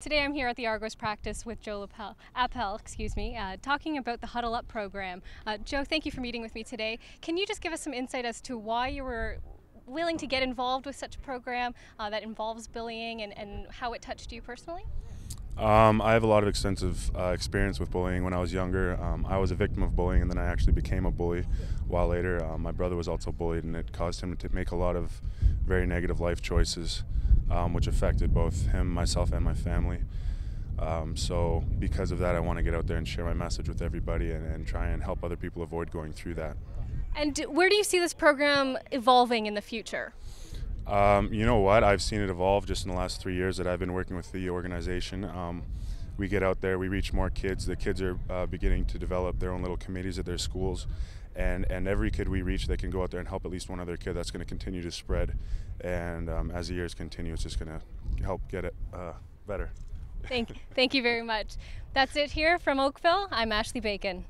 Today I'm here at the Argos practice with Joe Appel, Appel excuse me, uh, talking about the Huddle Up program. Uh, Joe, thank you for meeting with me today. Can you just give us some insight as to why you were willing to get involved with such a program uh, that involves bullying and, and how it touched you personally? Um, I have a lot of extensive uh, experience with bullying. When I was younger, um, I was a victim of bullying, and then I actually became a bully. A While later, um, my brother was also bullied, and it caused him to make a lot of very negative life choices um, which affected both him, myself, and my family. Um, so, because of that, I want to get out there and share my message with everybody and, and try and help other people avoid going through that. And where do you see this program evolving in the future? Um, you know what? I've seen it evolve just in the last three years that I've been working with the organization. Um, we get out there, we reach more kids. The kids are uh, beginning to develop their own little committees at their schools, and and every kid we reach, they can go out there and help at least one other kid. That's going to continue to spread, and um, as the years continue, it's just going to help get it uh, better. Thank, you thank you very much. That's it here from Oakville. I'm Ashley Bacon.